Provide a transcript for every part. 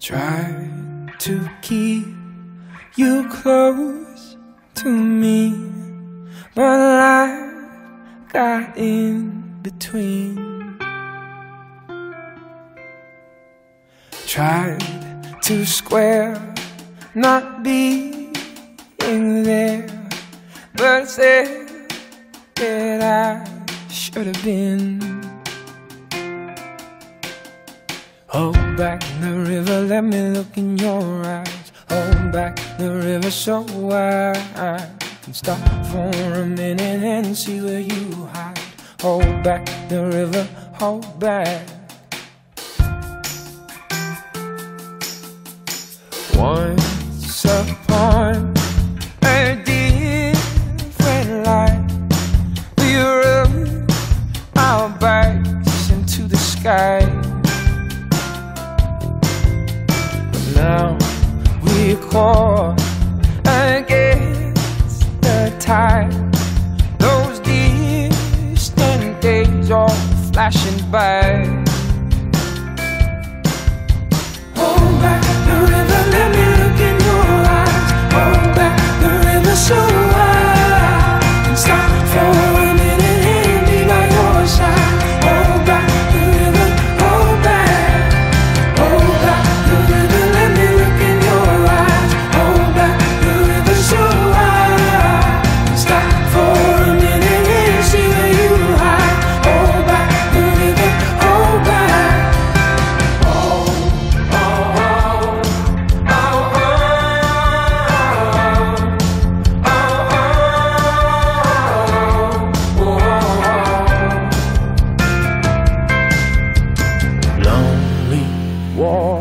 Try to keep you close to me, but life got in between. Tried to square not being there, but said that I should have been. Back the river, let me look in your eyes. Hold back the river so I can stop for a minute and see where you hide. Hold back the river, hold back. Once now we caught against the tide. Those distant days are flashing by.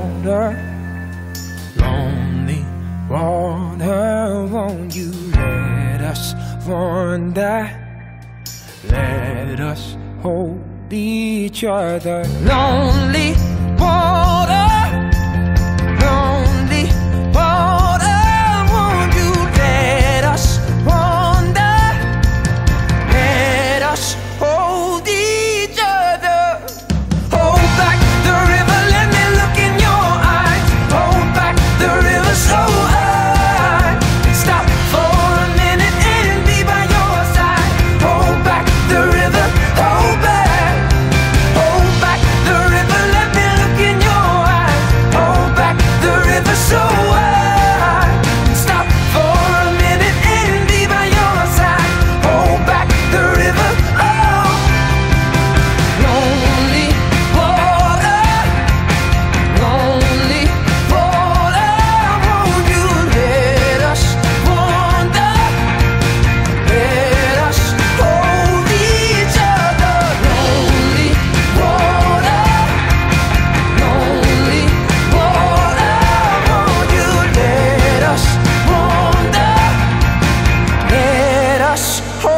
Water, lonely water, won't you let us wander? Let us hold each other. Lonely us.